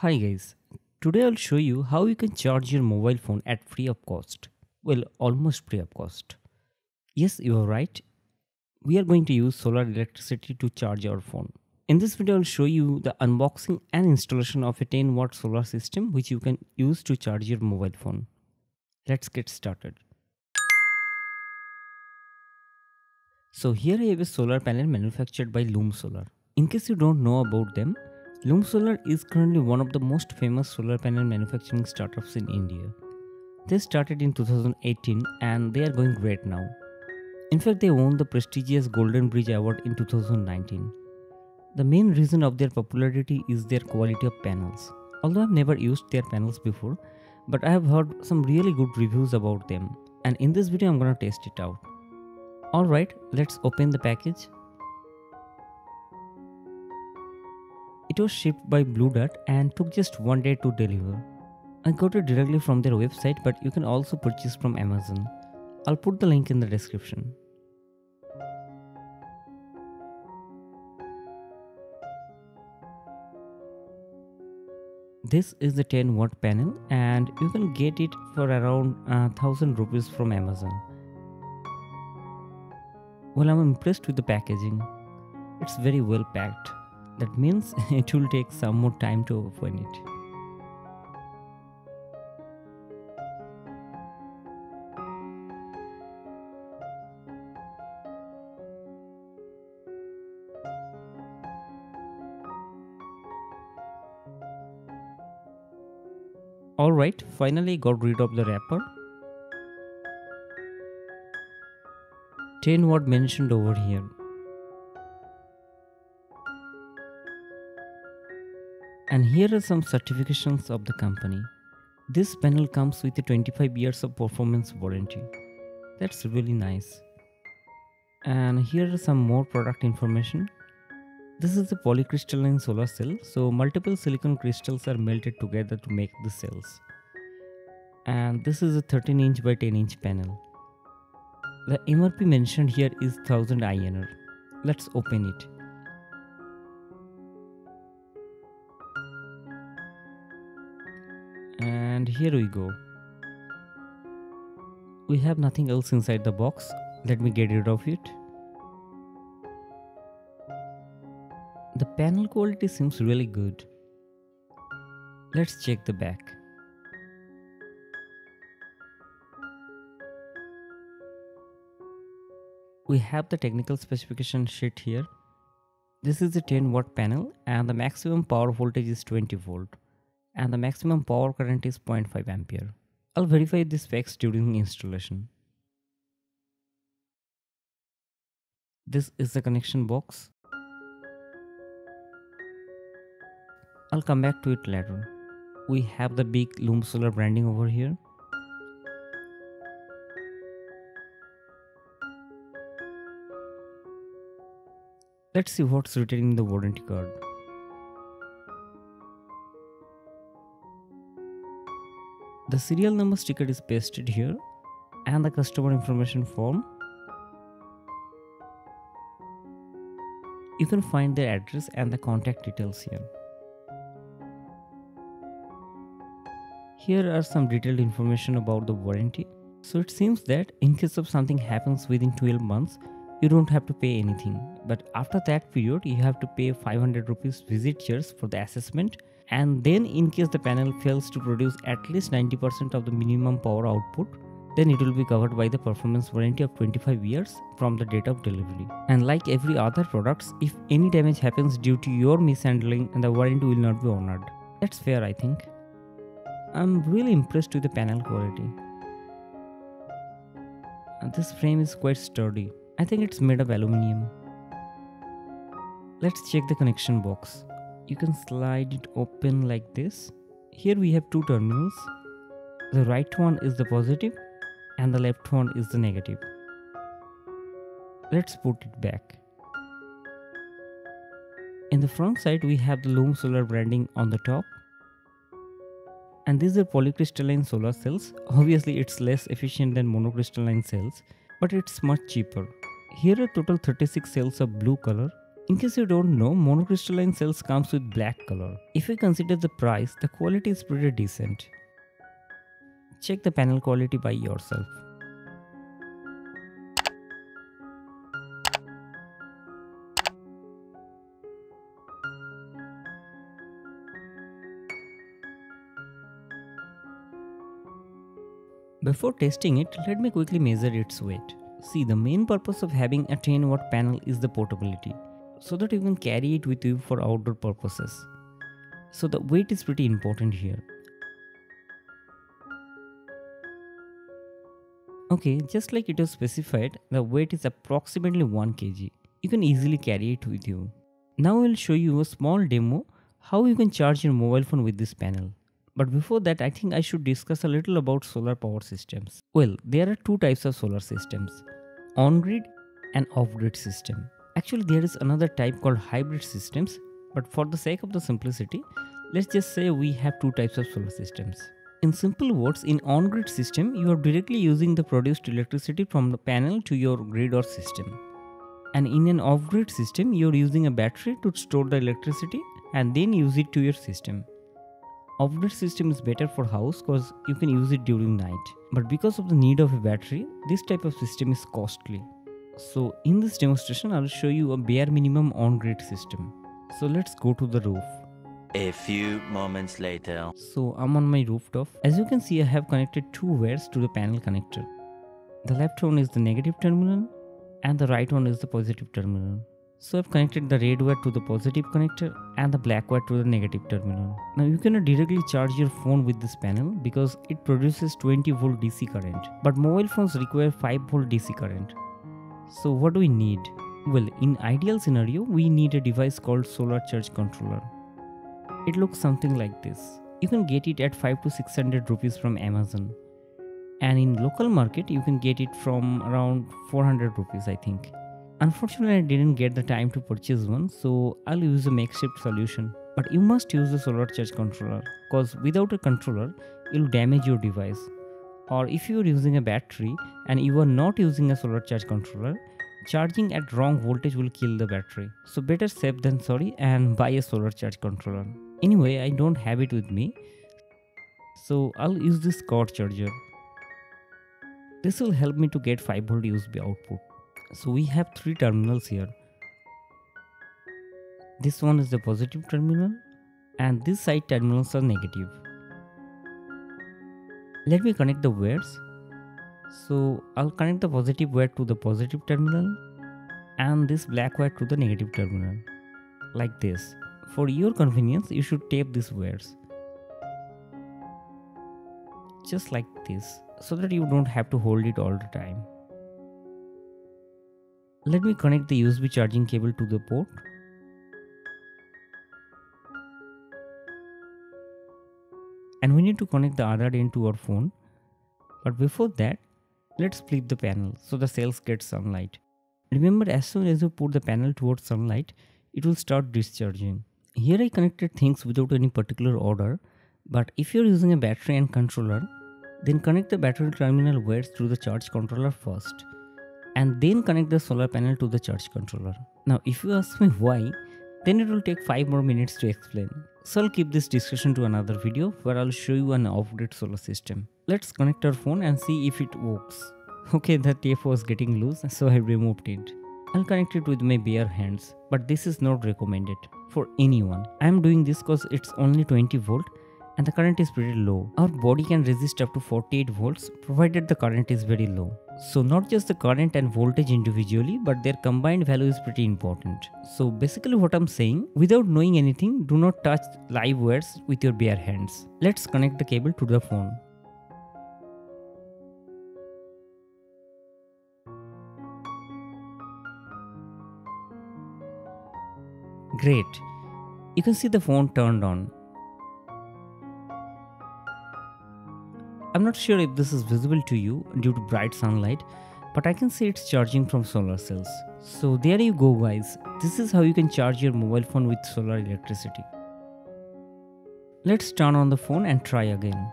Hi guys, today I'll show you how you can charge your mobile phone at free of cost. Well, almost free of cost. Yes, you are right. We are going to use solar electricity to charge our phone. In this video, I'll show you the unboxing and installation of a 10 watt solar system which you can use to charge your mobile phone. Let's get started. So here I have a solar panel manufactured by Loom Solar. In case you don't know about them, Loom Solar is currently one of the most famous solar panel manufacturing startups in India. They started in 2018 and they are going great now. In fact, they won the prestigious Golden Bridge Award in 2019. The main reason of their popularity is their quality of panels. Although I've never used their panels before, but I have heard some really good reviews about them and in this video I'm gonna test it out. Alright, let's open the package. It was shipped by Blue Dart and took just one day to deliver. I got it directly from their website but you can also purchase from Amazon. I'll put the link in the description. This is the 10 watt panel and you can get it for around uh, 1000 rupees from Amazon. Well, I'm impressed with the packaging. It's very well packed. That means it will take some more time to open it. Alright, finally got rid of the wrapper. 10 watt mentioned over here. And here are some certifications of the company. This panel comes with a 25 years of performance warranty. That's really nice. And here are some more product information. This is a polycrystalline solar cell, so multiple silicon crystals are melted together to make the cells. And this is a 13 inch by 10 inch panel. The MRP mentioned here is 1000 INR. Let's open it. And here we go. We have nothing else inside the box. Let me get rid of it. The panel quality seems really good. Let's check the back. We have the technical specification sheet here. This is a 10 watt panel and the maximum power voltage is 20 volt and the maximum power current is 0.5 ampere. I'll verify these specs during installation. This is the connection box. I'll come back to it later. We have the big Loom Solar branding over here. Let's see what's written in the warranty card. The serial number sticker is pasted here and the customer information form. You can find their address and the contact details here. Here are some detailed information about the warranty. So it seems that in case of something happens within 12 months, you don't have to pay anything. But after that period, you have to pay 500 rupees visit charge for the assessment. And then in case the panel fails to produce at least 90% of the minimum power output, then it will be covered by the performance warranty of 25 years from the date of delivery. And like every other products, if any damage happens due to your mishandling, the warranty will not be honored. That's fair I think. I'm really impressed with the panel quality. And this frame is quite sturdy. I think it's made of aluminium. Let's check the connection box. You can slide it open like this. Here we have two terminals. The right one is the positive and the left one is the negative. Let's put it back. In the front side we have the Loom Solar branding on the top and these are polycrystalline solar cells. Obviously it's less efficient than monocrystalline cells, but it's much cheaper. Here are total 36 cells of blue color In case you don't know, monocrystalline cells comes with black color. If we consider the price, the quality is pretty decent. Check the panel quality by yourself. Before testing it, let me quickly measure its weight. See, the main purpose of having a 10 watt panel is the portability, so that you can carry it with you for outdoor purposes. So the weight is pretty important here. Okay, just like it was specified, the weight is approximately 1 kg. You can easily carry it with you. Now I will show you a small demo how you can charge your mobile phone with this panel. But before that, I think I should discuss a little about solar power systems. Well, there are two types of solar systems on grid and off grid system. Actually, there is another type called hybrid systems, but for the sake of the simplicity, let's just say we have two types of solar systems. In simple words, in on grid system, you are directly using the produced electricity from the panel to your grid or system. And in an off grid system, you are using a battery to store the electricity and then use it to your system. Off-grid system is better for house because you can use it during night. But because of the need of a battery, this type of system is costly. So in this demonstration, I'll show you a bare minimum on-grid system. So let's go to the roof. A few moments later. So I'm on my rooftop. As you can see, I have connected two wires to the panel connector. The left one is the negative terminal and the right one is the positive terminal. So I've connected the red wire to the positive connector and the black wire to the negative terminal. Now you cannot directly charge your phone with this panel because it produces 20 volt DC current. But mobile phones require 5 volt DC current. So what do we need? Well, in ideal scenario, we need a device called solar charge controller. It looks something like this. You can get it at 5 to 600 rupees from Amazon. And in local market, you can get it from around 400 rupees, I think. Unfortunately, I didn't get the time to purchase one, so I'll use a makeshift solution. But you must use a solar charge controller, cause without a controller, it'll damage your device. Or if you are using a battery and you are not using a solar charge controller, charging at wrong voltage will kill the battery. So better safe than sorry and buy a solar charge controller. Anyway, I don't have it with me, so I'll use this cord charger. This will help me to get 5 volt USB output. So we have three terminals here. This one is the positive terminal and this side terminals are negative. Let me connect the wires. So I'll connect the positive wire to the positive terminal and this black wire to the negative terminal like this. For your convenience, you should tape these wires just like this so that you don't have to hold it all the time. Let me connect the USB charging cable to the port. And we need to connect the other end to our phone. But before that, let's flip the panel so the cells get sunlight. Remember as soon as you put the panel towards sunlight, it will start discharging. Here I connected things without any particular order, but if you're using a battery and controller, then connect the battery terminal wires through the charge controller first and then connect the solar panel to the charge controller. Now if you ask me why, then it will take 5 more minutes to explain. So I'll keep this discussion to another video where I'll show you an off-grid solar system. Let's connect our phone and see if it works. Okay, the tape was getting loose so I removed it. I'll connect it with my bare hands, but this is not recommended for anyone. I am doing this cause it's only 20 volt and the current is pretty low. Our body can resist up to 48 volts provided the current is very low. So not just the current and voltage individually but their combined value is pretty important. So basically what I'm saying, without knowing anything, do not touch live wires with your bare hands. Let's connect the cable to the phone. Great. You can see the phone turned on. I'm not sure if this is visible to you due to bright sunlight, but I can see it's charging from solar cells. So there you go guys, this is how you can charge your mobile phone with solar electricity. Let's turn on the phone and try again.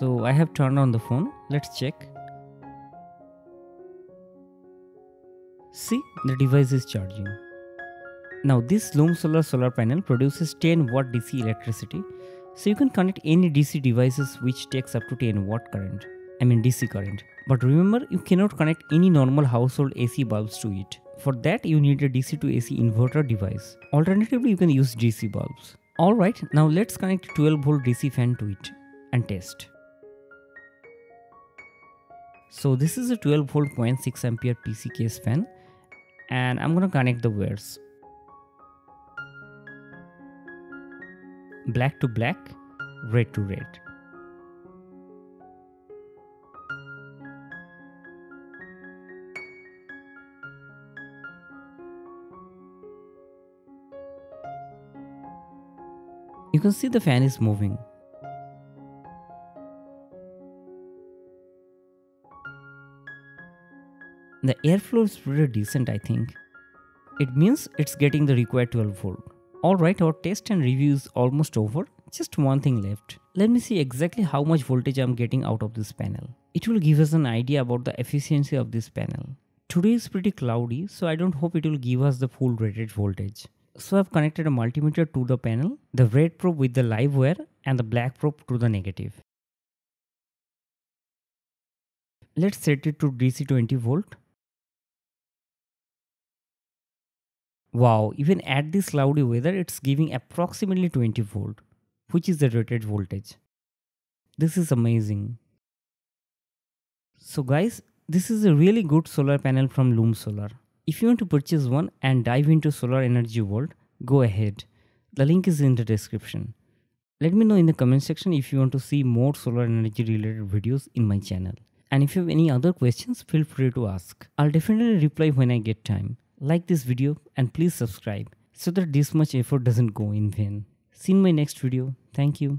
So I have turned on the phone, let's check. See, the device is charging. Now this Loom Solar solar panel produces 10 watt DC electricity so you can connect any DC devices which takes up to 10 watt current. I mean DC current. But remember you cannot connect any normal household AC bulbs to it. For that you need a DC to AC inverter device. Alternatively you can use DC bulbs. Alright now let's connect 12 volt DC fan to it and test. So this is a 12 volt 0.6 ampere PC case fan and I'm gonna connect the wires. Black to black, red to red. You can see the fan is moving. The airflow is pretty decent I think. It means it's getting the required 12 volt. Alright, our test and review is almost over. Just one thing left. Let me see exactly how much voltage I'm getting out of this panel. It will give us an idea about the efficiency of this panel. Today is pretty cloudy, so I don't hope it will give us the full rated voltage. So I've connected a multimeter to the panel, the red probe with the live wire and the black probe to the negative. Let's set it to DC 20 volt Wow, even at this cloudy weather, it's giving approximately 20 volt, which is the rated voltage. This is amazing. So guys, this is a really good solar panel from Loom Solar. If you want to purchase one and dive into solar energy world, go ahead. The link is in the description. Let me know in the comment section if you want to see more solar energy related videos in my channel. And if you have any other questions, feel free to ask. I'll definitely reply when I get time. Like this video and please subscribe so that this much effort doesn't go in vain. See you in my next video. Thank you.